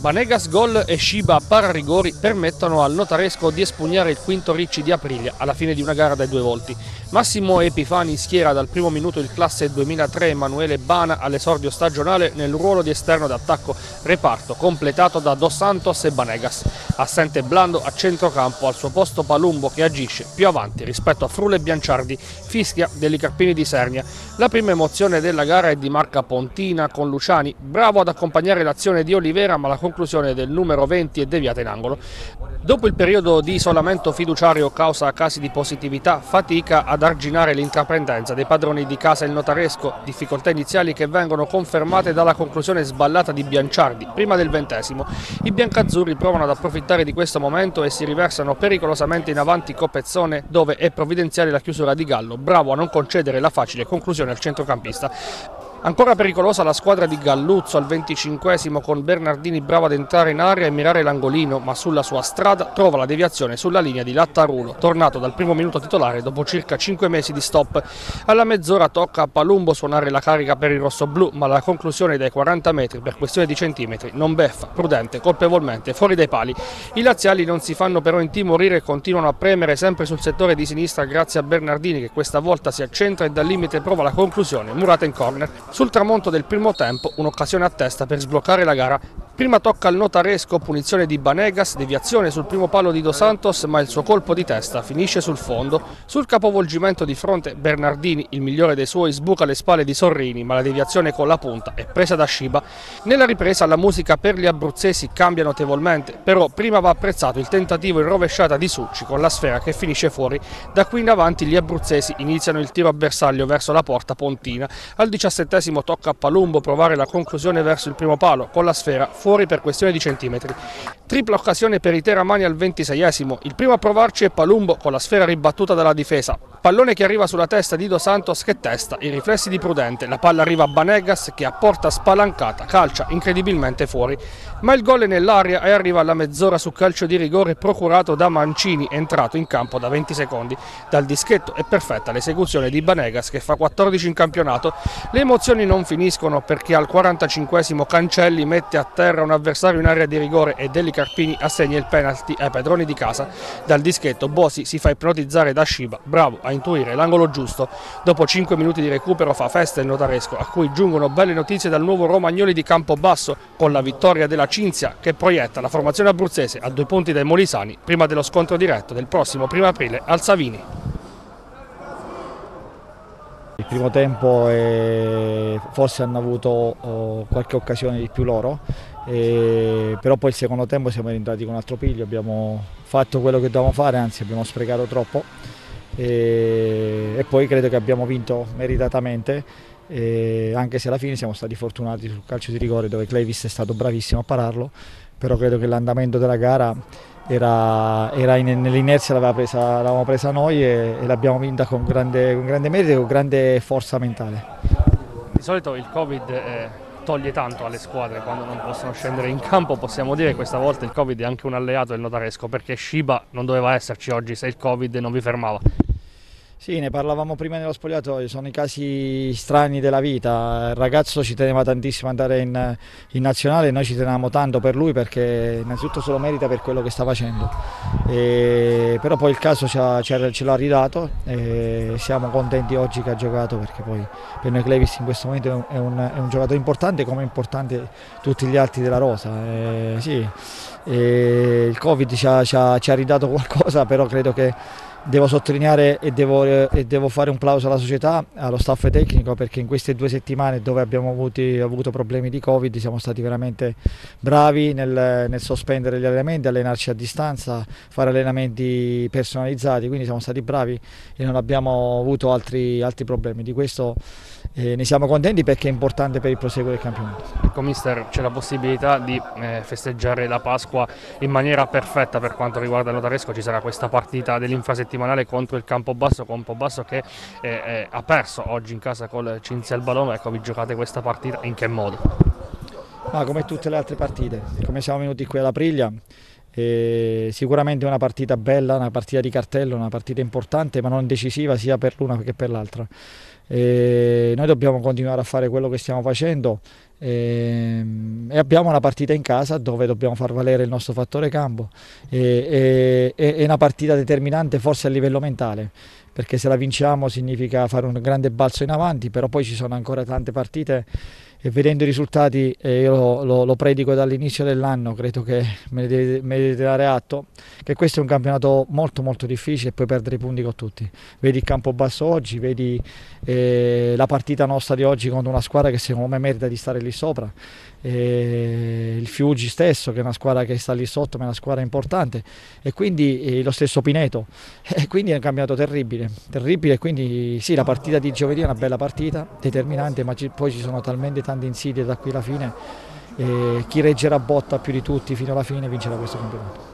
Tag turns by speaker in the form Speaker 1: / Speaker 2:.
Speaker 1: Banegas gol e Shiba pararigori permettono al notaresco di espugnare il quinto Ricci di Aprilia alla fine di una gara dai due volti. Massimo Epifani schiera dal primo minuto il classe 2003 Emanuele Bana all'esordio stagionale nel ruolo di esterno d'attacco reparto completato da Dos Santos e Banegas. Assente Blando a centrocampo al suo posto Palumbo che agisce più avanti rispetto a Frule Bianciardi, Fischia degli Carpini di Sernia. La prima emozione della gara è di Marca Pontina con Luciani, bravo ad accompagnare l'azione di Olivera ma la conclusione del numero 20 è deviata in angolo. Dopo il periodo di isolamento fiduciario causa casi di positività, fatica ad arginare l'intraprendenza dei padroni di casa il notaresco, difficoltà iniziali che vengono confermate dalla conclusione sballata di Bianciardi, prima del ventesimo. I biancazzurri provano ad approfittare di questo momento e si riversano pericolosamente in avanti Copezzone dove è provvidenziale la chiusura di Gallo, bravo a non concedere la facile conclusione al centrocampista. Ancora pericolosa la squadra di Galluzzo al 25 con Bernardini bravo ad entrare in area e mirare l'angolino, ma sulla sua strada trova la deviazione sulla linea di Lattarulo, tornato dal primo minuto titolare dopo circa 5 mesi di stop. Alla mezz'ora tocca a Palumbo suonare la carica per il rossoblu, ma la conclusione dai 40 metri per questione di centimetri non beffa, prudente, colpevolmente, fuori dai pali. I laziali non si fanno però intimorire e continuano a premere sempre sul settore di sinistra grazie a Bernardini che questa volta si accentra e dal limite prova la conclusione, murata in corner. Sul tramonto del primo tempo un'occasione a testa per sbloccare la gara Prima tocca al notaresco, punizione di Banegas, deviazione sul primo palo di Dos Santos, ma il suo colpo di testa finisce sul fondo. Sul capovolgimento di fronte Bernardini, il migliore dei suoi, sbuca le spalle di Sorrini, ma la deviazione con la punta è presa da Shiba. Nella ripresa la musica per gli abruzzesi cambia notevolmente, però prima va apprezzato il tentativo in rovesciata di Succi con la sfera che finisce fuori. Da qui in avanti gli abruzzesi iniziano il tiro a bersaglio verso la porta pontina. Al diciassettesimo tocca a Palumbo provare la conclusione verso il primo palo con la sfera fuori fuori per questione di centimetri. Tripla occasione per i Teramani al 26esimo, il primo a provarci è Palumbo con la sfera ribattuta dalla difesa, Pallone che arriva sulla testa di Dos Santos che testa, i riflessi di Prudente, la palla arriva a Banegas che a porta spalancata calcia incredibilmente fuori, ma il gol è nell'aria e arriva alla mezz'ora su calcio di rigore procurato da Mancini entrato in campo da 20 secondi. Dal dischetto è perfetta l'esecuzione di Banegas che fa 14 in campionato. Le emozioni non finiscono perché al 45 Cancelli mette a terra un avversario in area di rigore e Deli Carpini assegna il penalty ai padroni di casa. Dal dischetto Bosi si fa ipnotizzare da Shiba, bravo a intuire l'angolo giusto. Dopo 5 minuti di recupero fa festa il notaresco, a cui giungono belle notizie dal nuovo Romagnoli di Campobasso con la vittoria della Cinzia che proietta la formazione abruzzese a due punti dai Molisani prima dello scontro diretto del prossimo 1 aprile al Savini.
Speaker 2: Il primo tempo eh, forse hanno avuto oh, qualche occasione di più loro, eh, però poi il secondo tempo siamo rientrati con altro piglio, abbiamo fatto quello che dovevamo fare, anzi abbiamo sprecato troppo e, e poi credo che abbiamo vinto meritatamente anche se alla fine siamo stati fortunati sul calcio di rigore dove Clevis è stato bravissimo a pararlo però credo che l'andamento della gara era, era nell'inerzia l'avevamo presa, presa, noi e, e l'abbiamo vinta con grande, con grande merito e con grande forza mentale.
Speaker 1: Di solito il Covid è toglie tanto alle squadre quando non possono scendere in campo, possiamo dire che questa volta il Covid è anche un alleato del notaresco perché Shiba non doveva esserci oggi se il Covid non vi fermava.
Speaker 2: Sì, ne parlavamo prima nello spogliatoio, sono i casi strani della vita, il ragazzo ci teneva tantissimo ad andare in, in nazionale e noi ci tenevamo tanto per lui perché innanzitutto se lo merita per quello che sta facendo, e, però poi il caso ce, l'ha ridato e siamo contenti oggi che ha giocato perché poi per noi Clevis in questo momento è un, è un giocatore importante come importante tutti gli altri della Rosa. E, sì, e il Covid ci ha, ci, ha, ci ha ridato qualcosa, però credo che Devo sottolineare e devo, e devo, fare un plauso alla società, allo staff tecnico perché in queste due settimane dove abbiamo avuti, avuto problemi di Covid siamo stati veramente bravi nel, nel, sospendere gli allenamenti, allenarci a distanza, fare allenamenti personalizzati, quindi siamo stati bravi e non abbiamo avuto altri, altri problemi. Di questo eh, ne siamo contenti perché è importante per il proseguo del campionato.
Speaker 1: Ecco mister, c'è la possibilità di eh, festeggiare la Pasqua in maniera perfetta per quanto riguarda il Notaresco, ci sarà questa partita dell'infrasettimanale contro il Campobasso, Campobasso che eh, eh, ha perso oggi in casa col Cinzia al Balone, ecco vi giocate questa partita in che modo?
Speaker 2: Ma come tutte le altre partite, come siamo venuti qui alla Priglia, eh, sicuramente una partita bella, una partita di cartello, una partita importante ma non decisiva sia per l'una che per l'altra. Eh, noi dobbiamo continuare a fare quello che stiamo facendo, e abbiamo una partita in casa dove dobbiamo far valere il nostro fattore campo. E, e, è una partita determinante forse a livello mentale perché se la vinciamo significa fare un grande balzo in avanti, però poi ci sono ancora tante partite e vedendo i risultati, eh, io lo, lo, lo, predico dall'inizio dell'anno, credo che me ne, deve, me deve dare atto, che questo è un campionato molto molto difficile e puoi perdere i punti con tutti. Vedi il campo basso oggi, vedi eh, la partita nostra di oggi contro una squadra che secondo me merita di stare lì sopra, eh, il Fiuggi stesso che è una squadra che sta lì sotto ma è una squadra importante. E quindi eh, lo stesso Pineto, e quindi è un campionato terribile, terribile, quindi sì la partita di giovedì è una bella partita, determinante, ma poi ci sono talmente tante insidie da qui alla fine e chi reggerà botta più di tutti fino alla fine vincerà questo campionato.